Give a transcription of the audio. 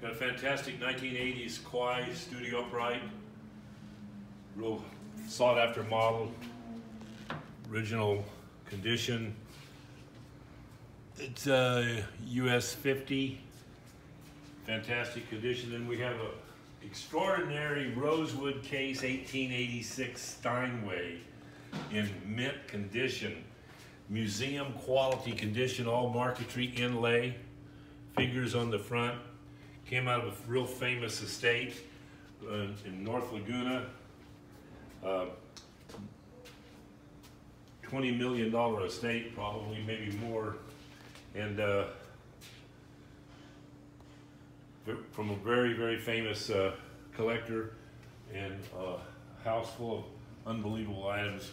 Got a fantastic 1980s Kawai studio upright. Real sought after model. Original condition. It's a US 50. Fantastic condition. Then we have a extraordinary rosewood case 1886 Steinway in mint condition. Museum quality condition, all marquetry inlay. Figures on the front. Came out of a real famous estate uh, in North Laguna. Uh, $20 million estate, probably, maybe more. And uh, from a very, very famous uh, collector and a house full of unbelievable items